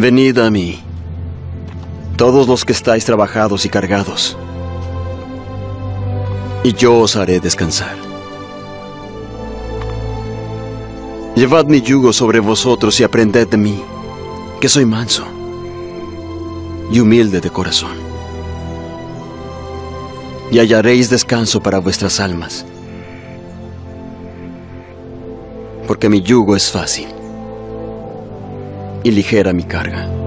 Venid a mí, todos los que estáis trabajados y cargados, y yo os haré descansar. Llevad mi yugo sobre vosotros y aprended de mí, que soy manso y humilde de corazón. Y hallaréis descanso para vuestras almas, porque mi yugo es fácil y ligera mi carga.